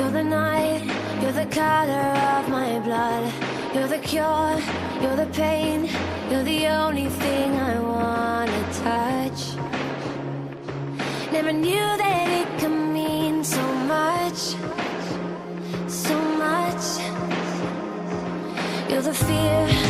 you're the night, you're the color of my blood. You're the cure, you're the pain, you're the only thing I wanna touch. Never knew that it could mean so much, so much. You're the fear,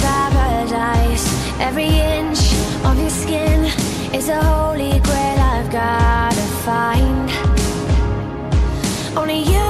Only you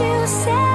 you say